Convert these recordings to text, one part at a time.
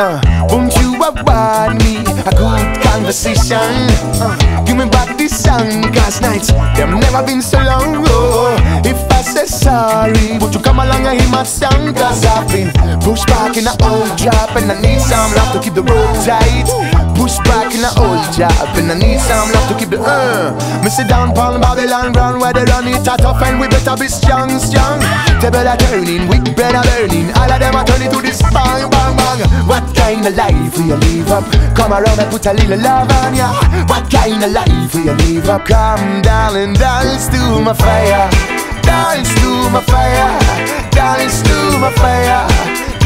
Uh, won't you award me a good conversation? Uh, song, cause nights, them never been so long. Oh, if I say sorry, would you come along and hear my song? Cause I've been pushed back in an old job and I need some love to keep the road tight. Pushed back in an old job and I need some love to keep the uh. Me sit down upon Babylon ground where they run it a tough and we better be strong, strong. Table are turning, wick bread are burning, all of them are turning to this bang, bang. What kind of life will you live up? Come around and put a little love on ya. What kind of life will you live up? Come, darling, dance to my fire. Dance to my fire. Dance to my fire.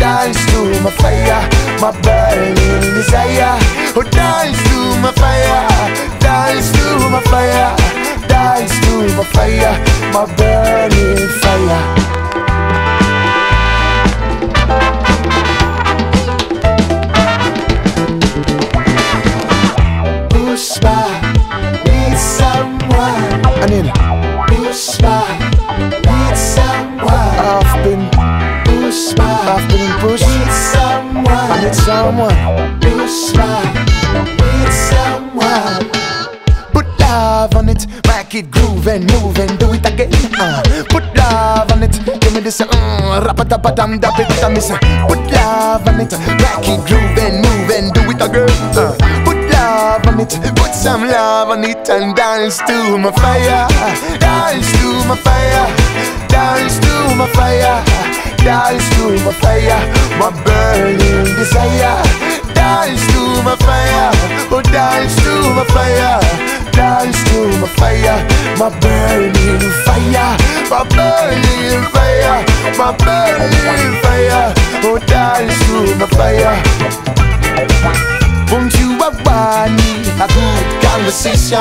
Dance to my fire. My burning desire. Oh, dance to my fire. Dance to my fire. Dance to my fire. My burning fire. Someone. I need need someone. I've been pushed I've been pushed. Need someone. I need someone. Push need someone. Put love on it, make it groove and move and do it again. Uh, put love on it, give me this uh, rap-a-tap-a-dam dap it a miss. Put love on it, make it groove and move and do it again. Uh, put love on it, some love on it and dance to my fire, dance to my fire, dance to my fire, dance to my fire, my burning desire. Dance to my fire, oh dance to my fire, dance to my fire, my burning fire, my burning fire, my burning fire, oh dance to my fire. Won't you award me conversation?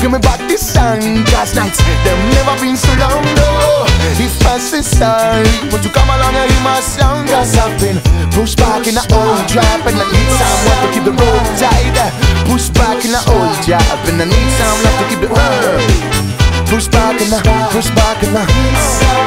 Give me back this song, cause nights them never been so long. No, if I say sorry, won't you come along and hear my song? Cause I've been pushed back in an old trap and I need someone to keep the road tight. Pushed back in an old job and I need some love to keep the uh. Push back and I, push back and I